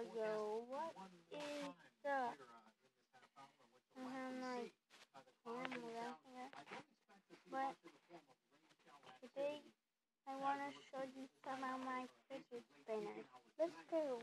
tell what is the I'm like, I'm but today I want to show you some of my Christmas spinners. Let's go.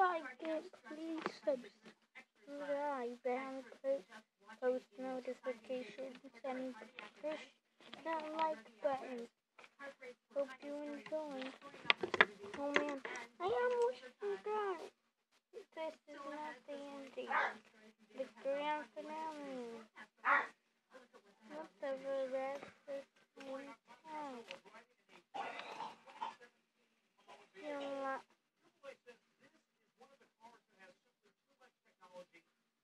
like it, please subscribe and post, post notifications and push that like button. Hope you enjoy. Oh man.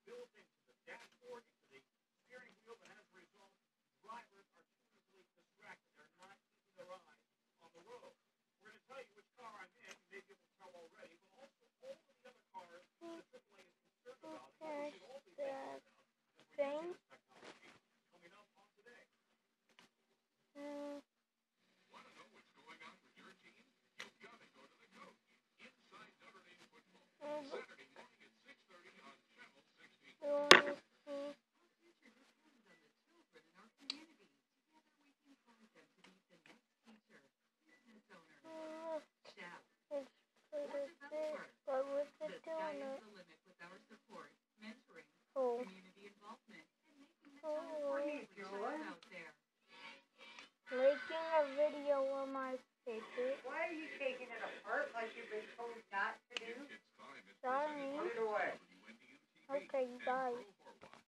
built into the dashboard, into the steering wheel, and as a result, drivers after you.